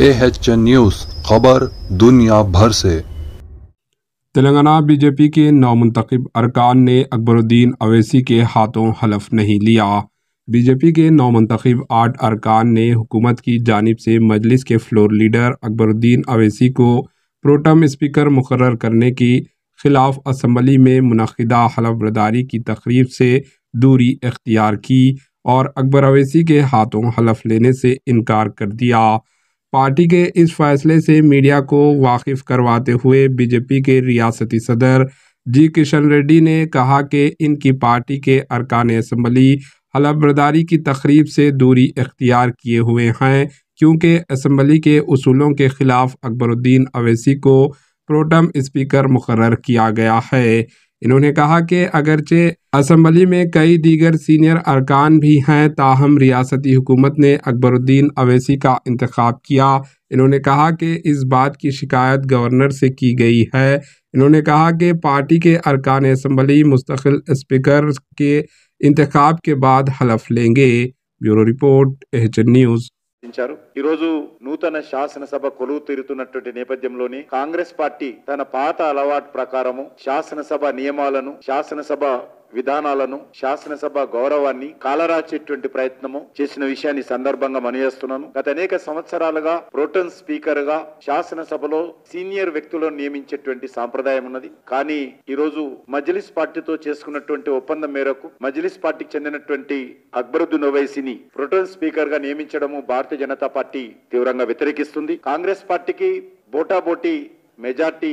H news खबर दुनिया भर से। तेलंगाना बीजेपी के नौमुंतखब अरकान ने अकबरुद्दीन अवैसी के हाथों हलफ नहीं लिया। बीजेपी के नौमुंतखब आठ अरकान ने हुकूमत की जानब से मजलिस के फ्लोर लीडर अकबरुद्दीन अवैसी को प्रोटम स्पीकर मुकर करने की खिलाफ असम्बली में मुनदा हलफ बरदारी की तकरीब से दूरी इख्तियार की और अकबर अवैसी के हाथों हलफ लेने से इनकार कर दिया। पार्टी के इस फैसले से मीडिया को वाकिफ करवाते हुए बीजेपी के रियासती सदर जी किशन रेड्डी ने कहा कि इनकी पार्टी के अरकान असम्बली हलफ बरदारी की तकरीब से दूरी इख्तियार किए हुए हैं, क्योंकि असम्बली के असूलों के ख़िलाफ़ अकबरुद्दीन अवैसी को प्रोटम स्पीकर मुकर किया गया है। इन्होंने कहा कि अगरचे असम्बली में कई दीगर सीनियर अरकान भी हैं, ताहम रियासती हुकूमत ने अकबरुद्दीन अवैसी का इंतखब किया। इन्होंने कहा कि इस बात की शिकायत गवर्नर से की गई है। इन्होंने कहा कि पार्टी के अरकान असम्बली मुस्तकिल स्पीकर के इंतखब के बाद हलफ लेंगे। Bureau report H news. ఇచ్చారు ఈ రోజు నూతన శాసనసభ కొలువు తీరుతున్నటువంటి నేపథ్యంలోని కాంగ్రెస్ పార్టీ తన పాత అలవాటు ప్రకారము శాసనసభ నియమాలను శాసనసభ విధానాలను శాసనసభ గౌరవాన్ని కాలరాచేటువంటి ప్రయత్నము చేసిన విషయాన్ని సందర్భంగా మనవేస్తున్నాను. గత అనేక సంవత్సరాలుగా ప్రోటన్ స్పీకర్గా శాసనసభలో సీనియర్ వ్యక్తులను నియమించేటువంటి సాంప్రదాయం ఉన్నది. కానీ ఈ రోజు మజ్లిస్ పార్టీతో చేసుకున్నటువంటి ఒప్పందం మేరకు మజ్లిస్ పార్టీకి చెందినటువంటి అక్బరుద్దీన్ ఓవైసీని ప్రోటన్ స్పీకర్గా నియమించడము భారతీయ జనతా పార్టీ తీవ్రంగా వ్యతిరేకిస్తుంది. కాంగ్రెస్ పార్టీకి బోటాబోటీ మెజార్టీ